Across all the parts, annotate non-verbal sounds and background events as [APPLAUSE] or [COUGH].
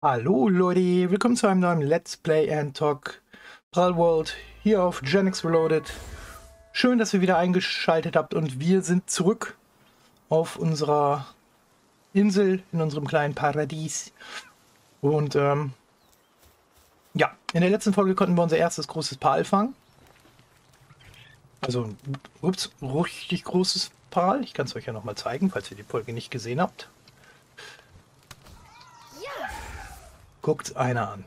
Hallo Leute, willkommen zu einem neuen Let's Play and Talk Pral World hier auf Genix Reloaded. Schön, dass ihr wieder eingeschaltet habt und wir sind zurück auf unserer Insel, in unserem kleinen Paradies. Und ähm, ja, in der letzten Folge konnten wir unser erstes großes Pal fangen. Also, ups, richtig großes Pal. Ich kann es euch ja nochmal zeigen, falls ihr die Folge nicht gesehen habt. Guckt einer an.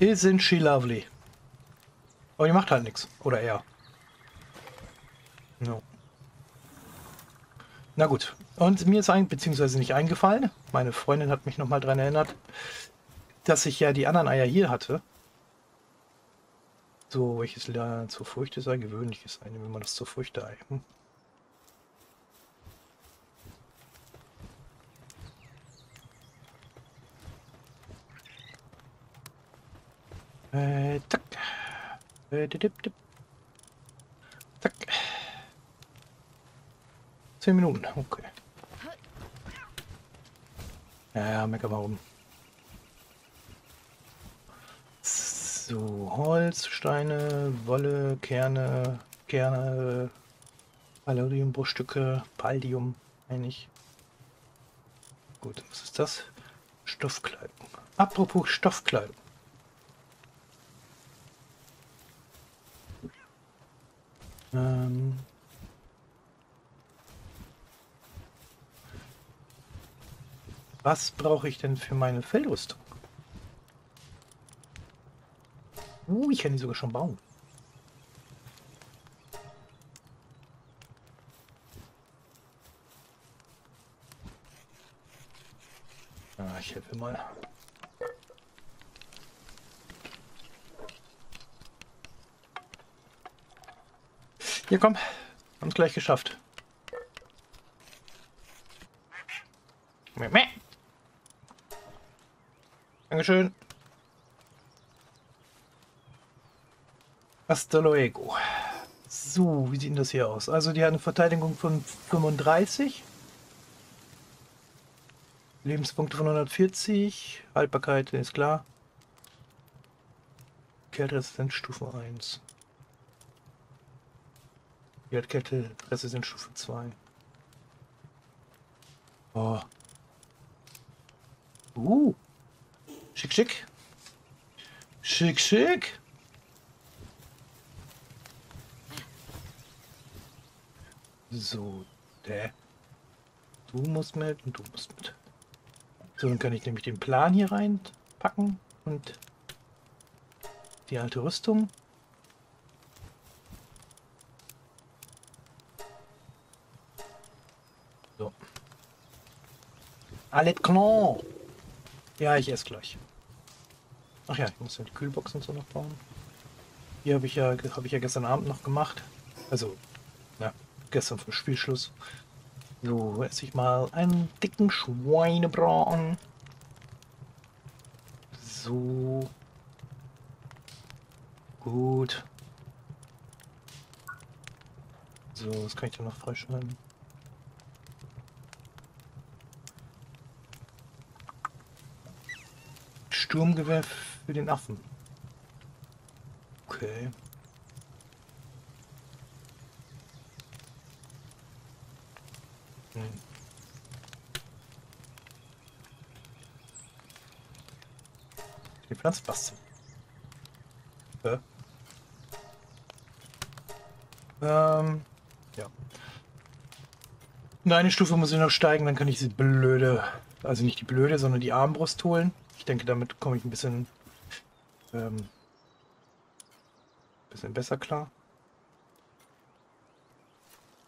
Isn't she lovely? Aber die macht halt nichts. Oder er. No. Na gut. Und mir ist ein, beziehungsweise nicht eingefallen, meine Freundin hat mich nochmal daran erinnert, dass ich ja die anderen Eier hier hatte. So, welches lernen zur Furcht ist ein gewöhnliches Ei. Nehmen wir mal das zur Furcht Ei. Hm? Äh, zack. Äh, dip, dip. Zack. Zehn Minuten, okay. Ja, mecker warum. So, Holz, Steine, Wolle, Kerne, Kerne, Palladiumbruchstücke, Paldium, eigentlich. Gut, was ist das? Stoffkleidung. Apropos Stoffkleidung. Was brauche ich denn für meine Fellrüstung? Uh, ich kann die sogar schon bauen. Ah, ich helfe mal. Hier komm, haben es gleich geschafft. Dankeschön. Hasta luego. So, wie sieht das hier aus? Also die hat eine Verteidigung von 35. Lebenspunkte von 140. Haltbarkeit ist klar. Kälteresistenz Stufe 1. Erdkette, Resistenz Stufe 2. Oh. Uh. Schick, schick. Schick, schick. So, der. Du musst mit und du musst mit. So, dann kann ich nämlich den Plan hier reinpacken und die alte Rüstung. So. Alles klar. Ja, ich esse gleich. Ach ja, ich muss ja die Kühlboxen so noch bauen. Hier habe ich ja habe ich ja gestern Abend noch gemacht. Also, ja, gestern vom Spielschluss. So, esse ich mal einen dicken Schweinebraten. So. Gut. So, was kann ich da noch freischalten? Sturmgewehr für den Affen. Okay. Hm. Die Pflanze passt. Hä? Ähm, ja. eine Stufe muss ich noch steigen, dann kann ich diese blöde, also nicht die blöde, sondern die Armbrust holen. Ich denke, damit komme ich ein bisschen, ähm, bisschen besser klar.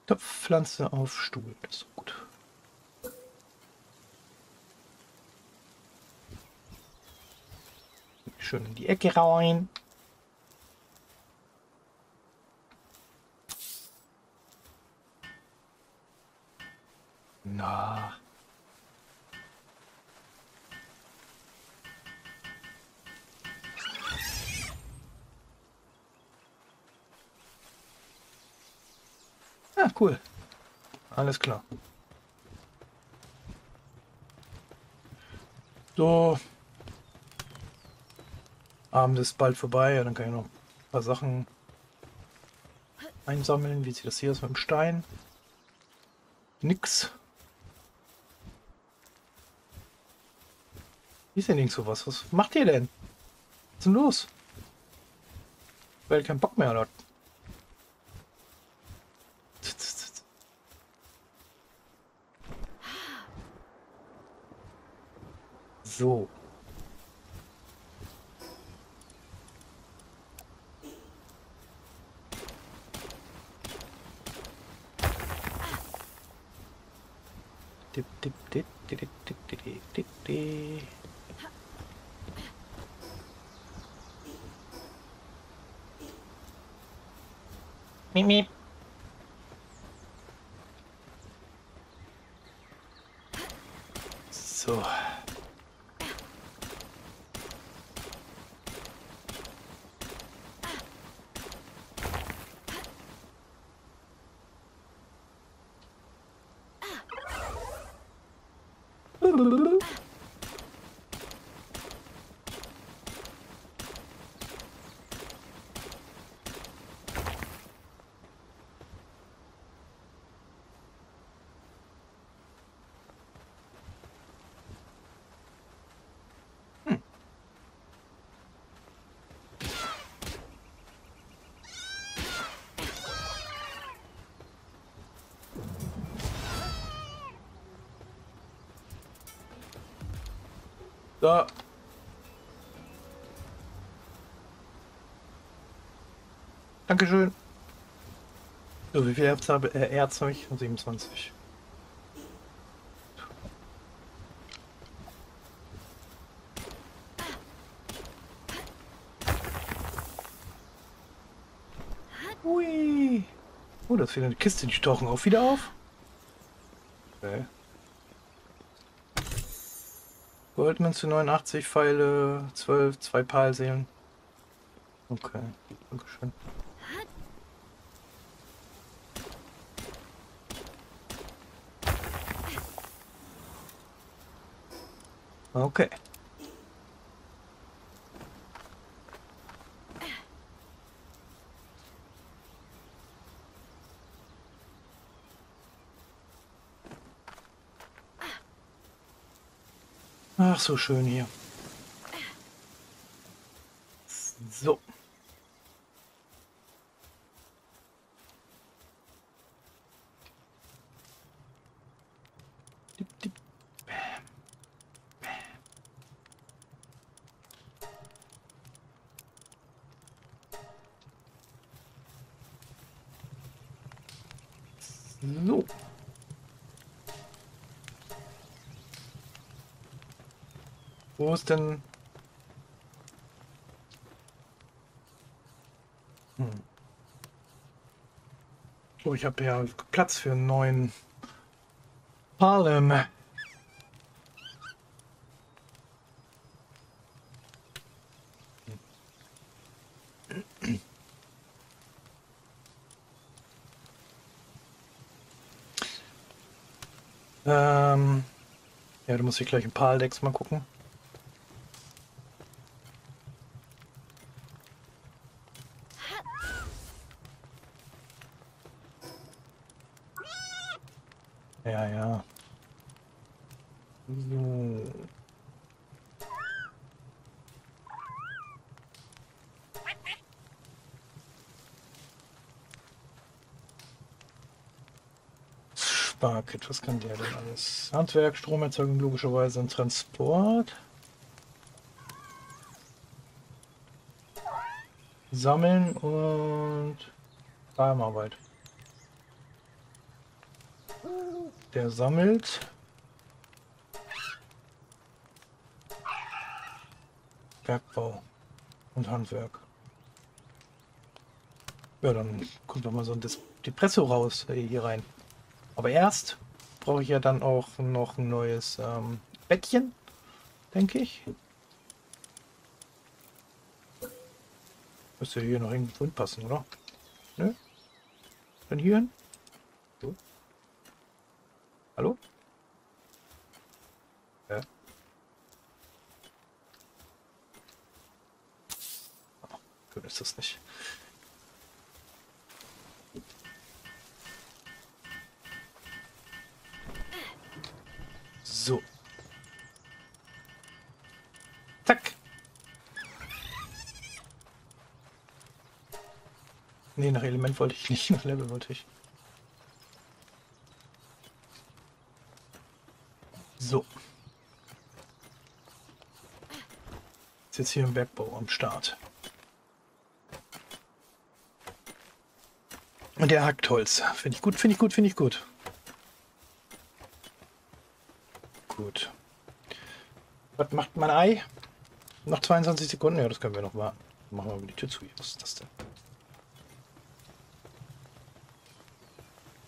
Topfpflanze auf Stuhl, das ist gut. Schön in die Ecke rein. Na. Ja, cool. Alles klar. So. Abend ist bald vorbei, dann kann ich noch ein paar Sachen einsammeln. Wie sieht das hier aus mit dem Stein? Nix. Wie ist denn nicht sowas? Was macht ihr denn? Was ist denn los? Weil keinen Bock mehr hat. そう。てってってってれってってれってって。みみ。そう。Bye. [LAUGHS] Da. Dankeschön. So, wie viel Erz habe äh, Erz habe ich? 27. Hui. Oh, das ist wieder eine Kiste, die tauchen auch wieder auf. Okay. Goldmünze 89, Pfeile 12, zwei Palseelen. Okay, Dankeschön. Okay. Ach, so schön hier. So. So. Wo ist denn... Hm. Oh, ich habe ja Platz für einen neuen Harlem. Ähm, ja, du musst ich gleich ein paar Decks mal gucken. Ja, ja. So. Sparkit, was kann der denn alles? Handwerk, Stromerzeugung logischerweise und Transport. Sammeln und Farmarbeit. Der sammelt. Bergbau und Handwerk. Ja, dann kommt doch mal so ein Depresso raus äh, hier rein. Aber erst brauche ich ja dann auch noch ein neues ähm, Bettchen, denke ich. Müsste hier noch irgendwo hinpassen, oder? Nö? Dann hier hin? So. Hallo? Ja. Gut ist das nicht. So. Zack. Nee, nach Element wollte ich nicht, [LAUGHS] nach Level wollte ich. So. Ist jetzt hier im Bergbau am Start. Und der hackt Holz. Finde ich gut, finde ich gut, finde ich. Gut. Was macht mein Ei? Noch 22 Sekunden? Ja, das können wir noch warten. Machen wir mal die Tür zu. Was ist das denn?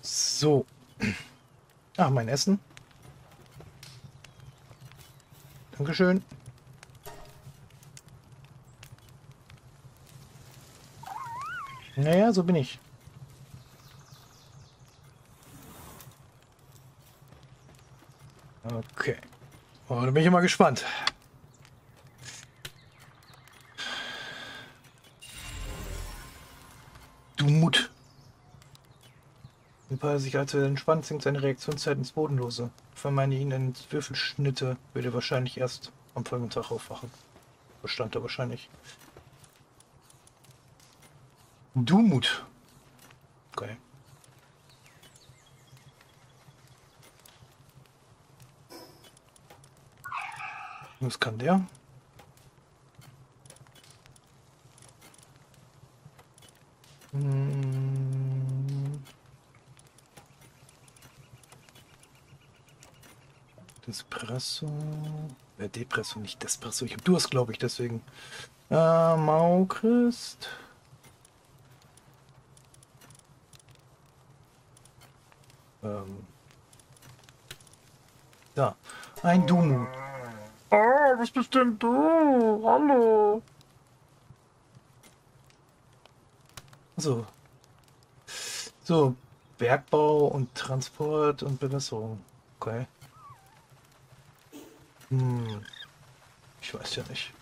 So. [CLEARS THROAT] Ach, mein Essen. Dankeschön. Naja, so bin ich. Okay. Oh, da bin ich mal gespannt. Du Mut. Weil sich als er entspannt, sinkt seine Reaktionszeit ins Bodenlose. Vermeine ihn in Würfelschnitte, würde wahrscheinlich erst am folgenden Tag aufwachen. Bestand er wahrscheinlich. Du Mut. Okay. Was kann der? Hm. Despresso. Äh, Depresso, nicht Despresso. Ich habe Durst, glaube ich, deswegen. Äh, Mauchrist. Ähm. Da. Ein Dumu. Ah, was bist denn du? Hallo. So. So, Bergbau und Transport und Bewässerung. Okay. Hm. Ich weiß ja nicht.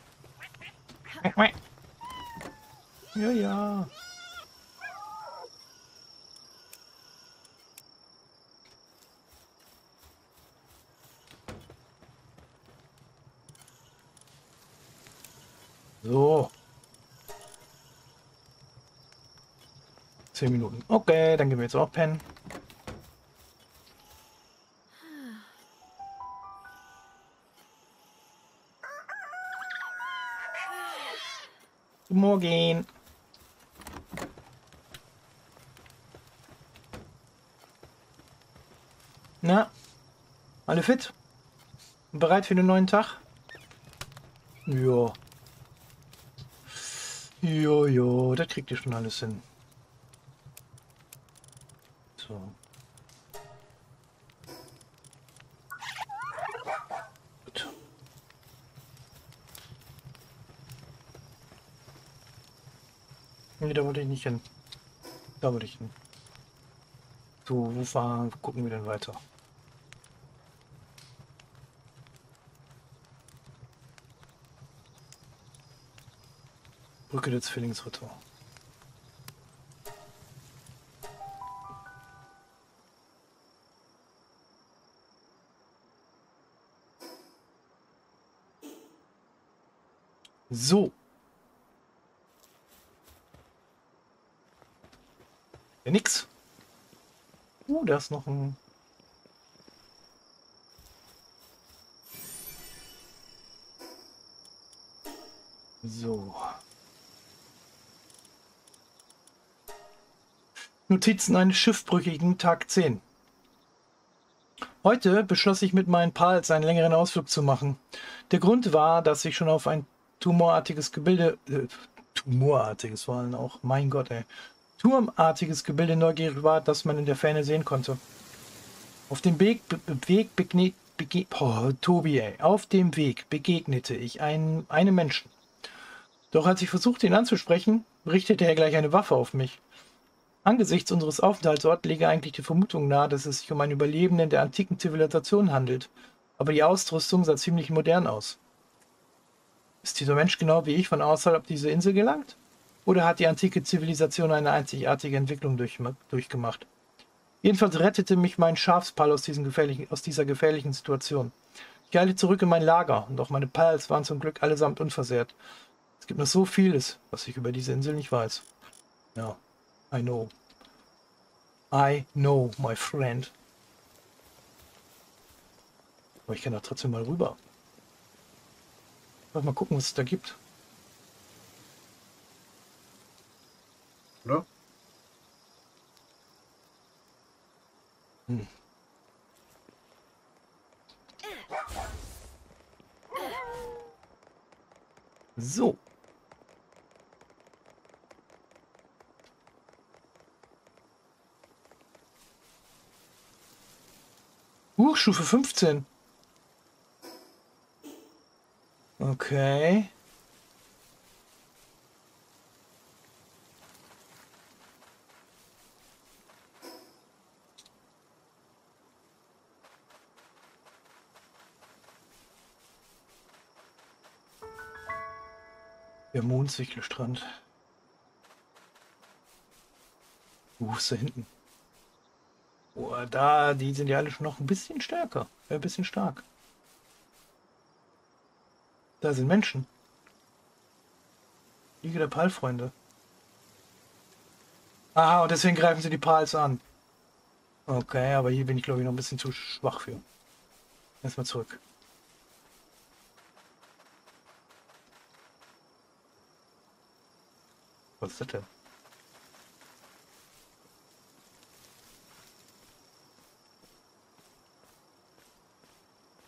Ja, ja. So. Zehn Minuten. Okay, dann gehen wir jetzt auch pennen. Guten Morgen. Na, alle fit? Bereit für den neuen Tag? Ja. Jojo, das kriegt ihr schon alles hin. So. Gut. Nee, da wollte ich nicht hin. Da wollte ich hin. So, wo fahren? Gucken wir denn weiter? Brücke der Zwillingsritter. So. Ja, nix. Uh, da ist noch ein... So. Notizen eines Schiffbrüchigen, Tag 10. Heute beschloss ich mit meinen Pals einen längeren Ausflug zu machen. Der Grund war, dass ich schon auf ein tumorartiges Gebilde, äh, tumorartiges vor allem auch, mein Gott, ey, turmartiges Gebilde neugierig war, das man in der Ferne sehen konnte. Auf dem Weg, Weg begne, bege, oh, Tobi, ey, auf dem Weg begegnete ich ein, einem Menschen. Doch als ich versuchte, ihn anzusprechen, richtete er gleich eine Waffe auf mich. Angesichts unseres Aufenthaltsorts lege eigentlich die Vermutung nahe, dass es sich um einen Überlebenden der antiken Zivilisation handelt. Aber die Ausrüstung sah ziemlich modern aus. Ist dieser Mensch genau wie ich von außerhalb dieser Insel gelangt? Oder hat die antike Zivilisation eine einzigartige Entwicklung durch, durchgemacht? Jedenfalls rettete mich mein Schafspal aus, aus dieser gefährlichen Situation. Ich eilte zurück in mein Lager und auch meine Pals waren zum Glück allesamt unversehrt. Es gibt noch so vieles, was ich über diese Insel nicht weiß. Ja, I know. I know, my friend. Aber ich kann da trotzdem mal rüber. Mal gucken, was es da gibt. Oder? Hm. So. Uh, Stufe 15. Okay. Der Mondsichelstrand. Wo ist da hinten? Oh, da, die sind ja alle schon noch ein bisschen stärker. Äh, ein bisschen stark. Da sind Menschen. Liege der Palfreunde. Ah, und deswegen greifen sie die Pals an. Okay, aber hier bin ich glaube ich noch ein bisschen zu schwach für. Erstmal zurück. Was ist das denn?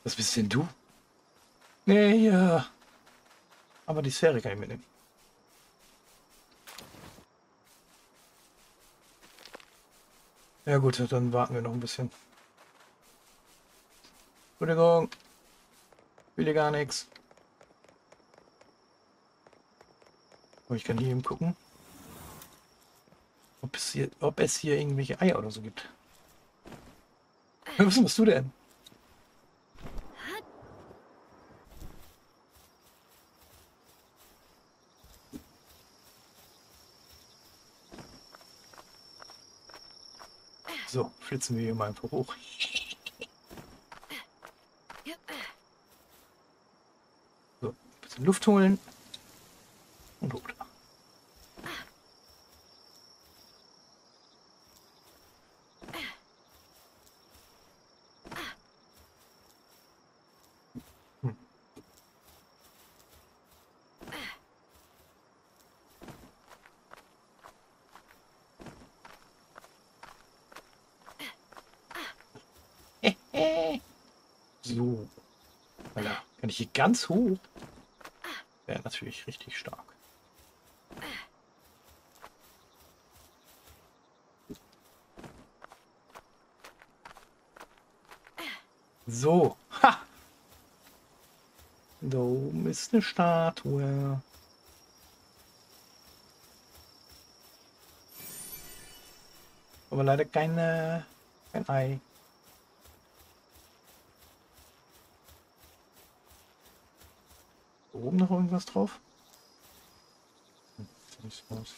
Was bist denn du? Nee, ja. Aber die Sphäre kann ich mitnehmen. Ja gut, dann warten wir noch ein bisschen. Entschuldigung. Will hier gar nichts. Aber ich kann hier eben gucken, ob es hier, ob es hier irgendwelche Eier oder so gibt. [LAUGHS] Was machst du denn? So, flitzen wir hier mal einfach hoch. So, ein bisschen Luft holen. Und hoch. So. Alter, kann ich hier ganz hoch? Wäre natürlich richtig stark. So. Ha! Da oben ist eine Statue. Aber leider keine, kein Ei. Oben noch irgendwas drauf? Hm, nicht raus.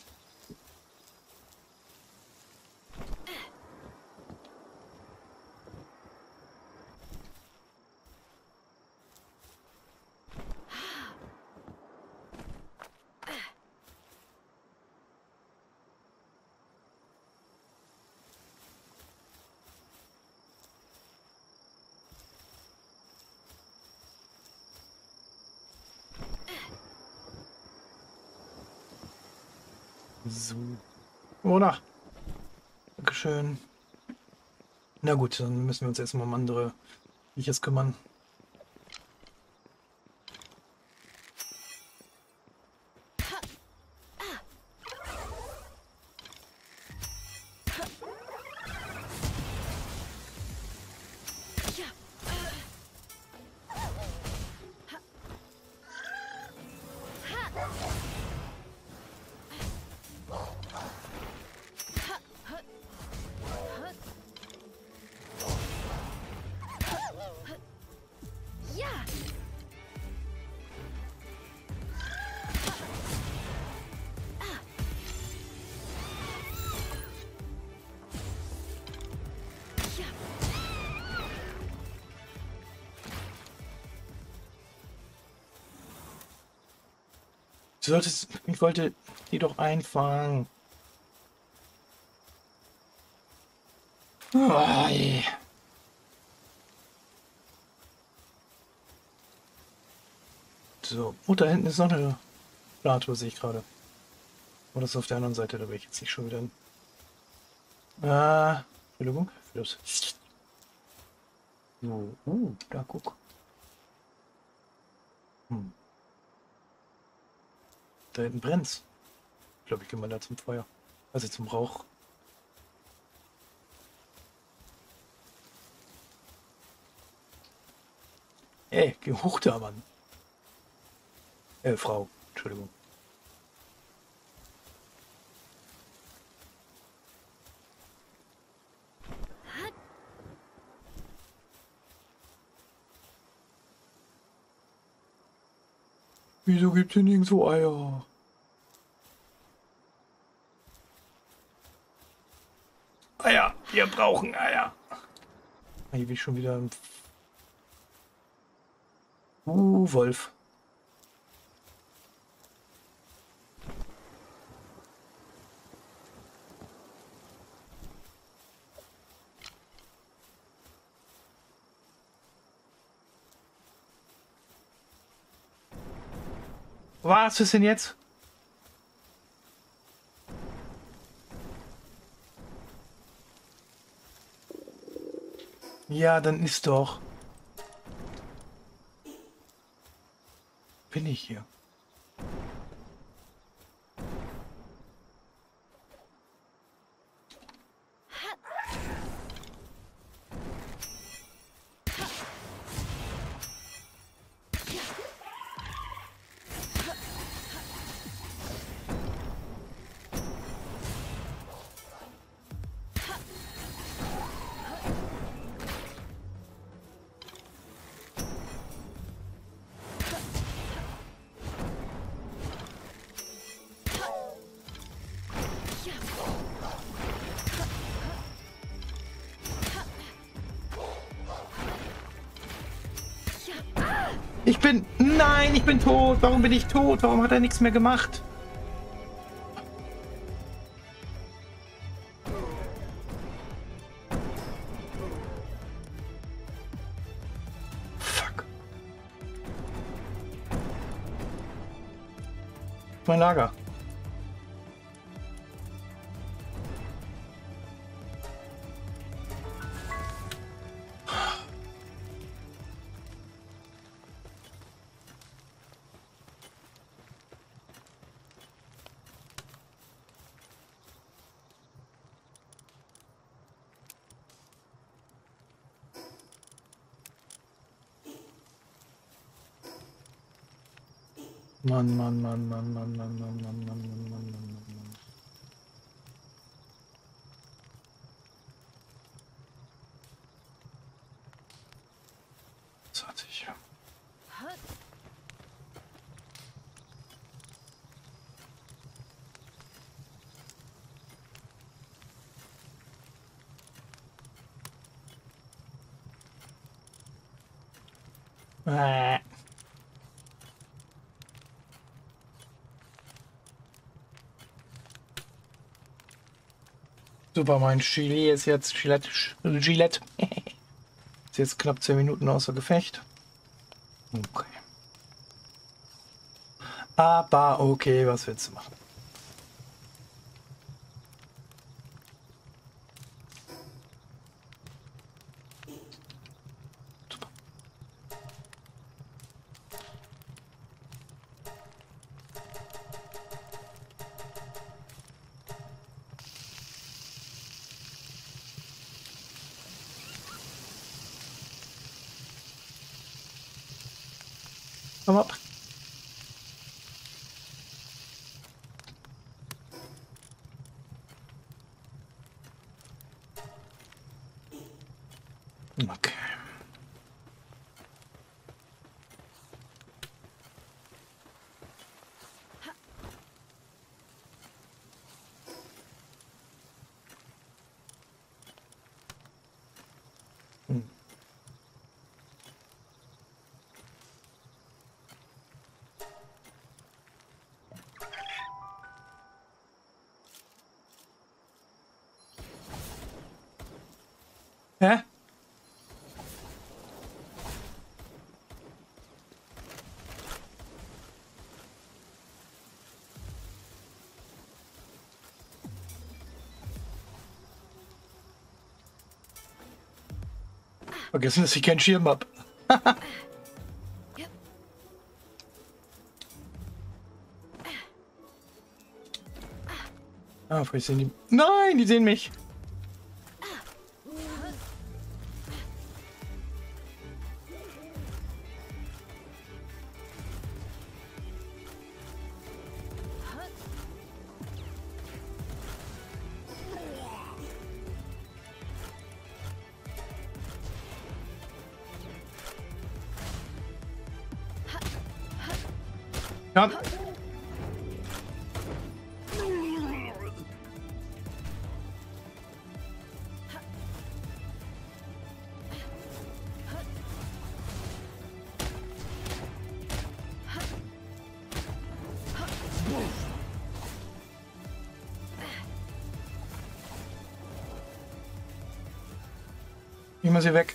So. Oder? Dankeschön. Na gut, dann müssen wir uns erstmal um andere Viechers kümmern. Solltest. Ich wollte die doch einfangen. Oh. So. Oh, da hinten ist noch eine Statue, sehe ich gerade. Oder ist auf der anderen Seite, da will ich jetzt nicht schon wieder hin. Äh, Entschuldigung. Los. So, uh, da guck. Hm. Da hinten brennt's. Ich glaube, ich gehe mal da zum Feuer. Also zum Rauch. Ey, geh hoch da, Mann. Äh, Frau. Entschuldigung. Wieso gibt's hier nirgendwo Eier? Eier, wir brauchen Eier. Ah, Hier will ich schon wieder ein... Uh, Wolf. Was ist denn jetzt? Ja, dann ist doch. Bin ich hier? Nein, ich bin tot. Warum bin ich tot? Warum hat er nichts mehr gemacht? Fuck. Mein Lager. Mann, Mann, Mann, Mann, Mann, Mann, Mann, Mann, Mann, Mann, Mann, Mann, Mann, Super, mein Chili ist jetzt Gillette. Gillette. [LAUGHS] ist jetzt knapp 10 Minuten außer Gefecht. Okay. Aber okay, was willst du machen? I'm up. Vergessen, dass ich keinen Schirm hab. [LAUGHS] ah, vielleicht sehen die... Nein, die sehen mich. Wir sie weg.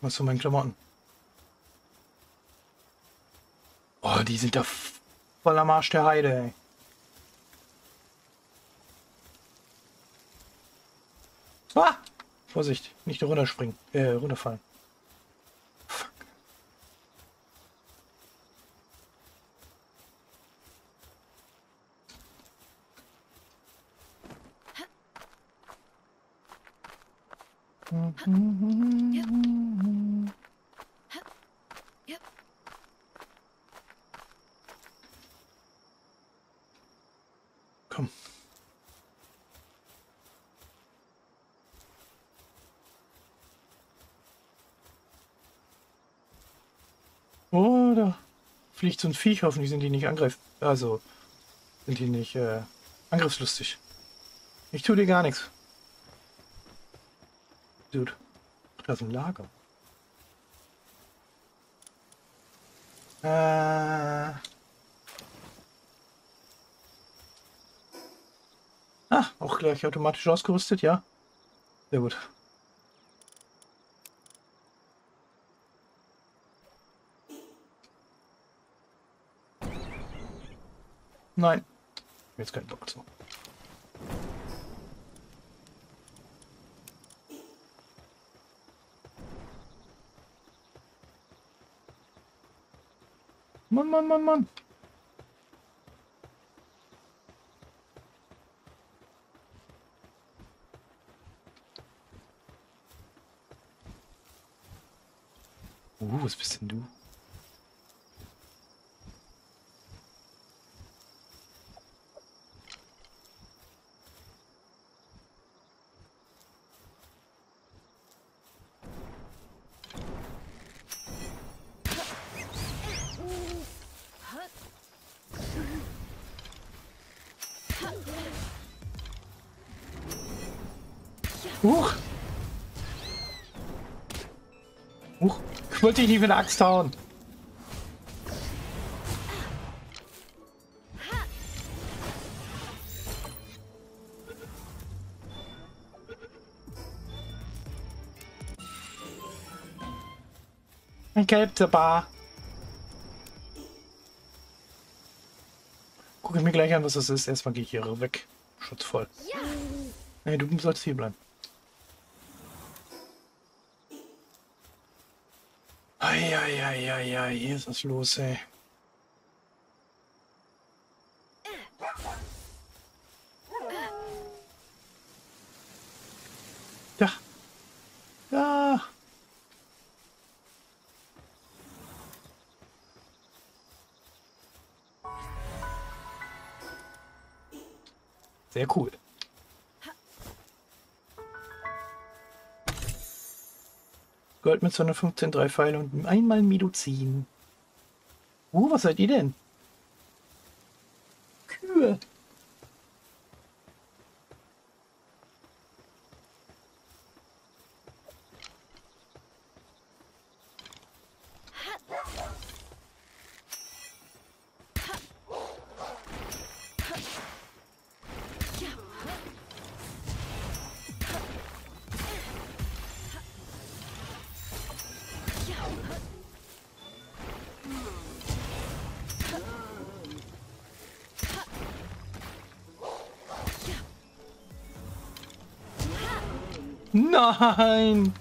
Was zu meinen Klamotten? Oh, die sind da voll am Arsch der Heide, ey. Ah! Vorsicht, nicht runterspringen, äh, runterfallen. Fuck. Komm. Oh, da fliegt so ein Viech. Hoffentlich sind die nicht angreif... Also, sind die nicht äh, angriffslustig. Ich tue dir gar nichts. Dude, da ist ein Lager. Äh... Ah, auch gleich automatisch ausgerüstet, ja. Sehr gut. Nein. Jetzt keinen Bock zu. Mann, Mann, Mann, Mann. Uh, was bist denn du? Huch! Huch! Ich wollte dich nicht mit der Axt hauen. Ein Gelbzerbar. Guck ich mir gleich an, was das ist. Erstmal gehe ich hier weg. Schutzvoll. Nee, du sollst hier bleiben. Hier ist was los, ey. Ja. Ja. Sehr cool. Gold mit 215, drei Pfeile und einmal Meduzin. Uh, was seid ihr denn? Nein!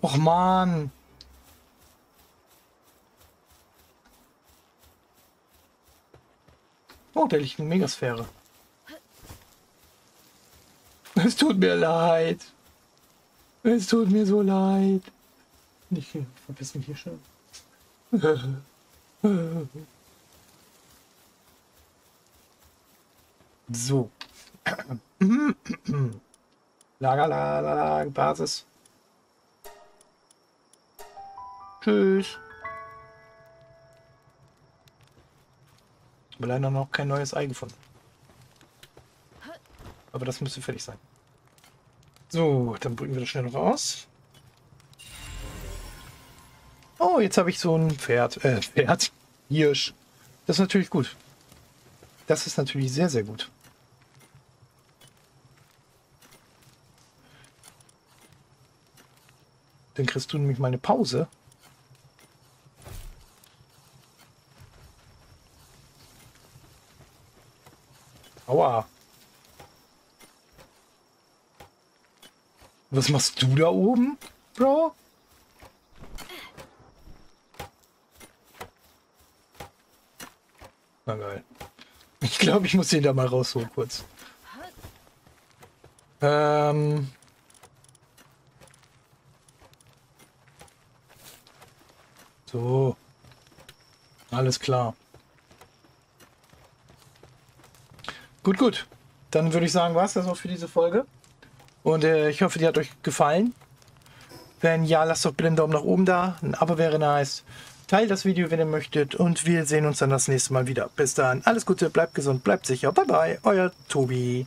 Och man! Oh, da liegt eine Megasphäre. Es tut mir leid. Es tut mir so leid. Hier. Verpiss mich hier schon. [LAUGHS] So. Lager, Lager, Lager, Basis. Tschüss. Aber leider noch kein neues Ei gefunden. Aber das müsste fertig sein. So, dann bringen wir das schnell raus. Oh, jetzt habe ich so ein Pferd. Äh, [LAUGHS] Pferd. Hirsch. Das ist natürlich gut. Das ist natürlich sehr, sehr gut. Dann kriegst du nämlich mal eine Pause. Aua. Was machst du da oben, Bro? Na geil. Ich glaube, ich muss den da mal rausholen kurz. Ähm... So. Alles klar. Gut, gut. Dann würde ich sagen, war es das auch für diese Folge. Und äh, ich hoffe, die hat euch gefallen. Wenn ja, lasst doch bitte einen Daumen nach oben da. Ein Abo wäre nice. Teilt das Video, wenn ihr möchtet. Und wir sehen uns dann das nächste Mal wieder. Bis dann. Alles Gute, bleibt gesund, bleibt sicher. Bye bye, euer Tobi.